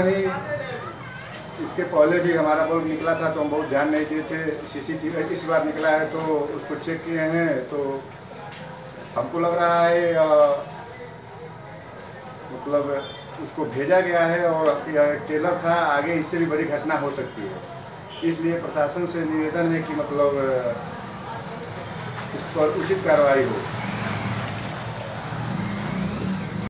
नहीं, इसके पहले भी हमारा बल्ब निकला था तो हम बहुत ध्यान नहीं दिए थे सीसीटीवी इस बार निकला है तो उसको चेक किए हैं तो हमको लग रहा है मतलब उसको भेजा गया है और यह टेलर था, आगे इससे भी बड़ी घटना हो सकती है। इसलिए प्रशासन से निवेदन है कि मतलब इस पर उचित कार्रवाई हो।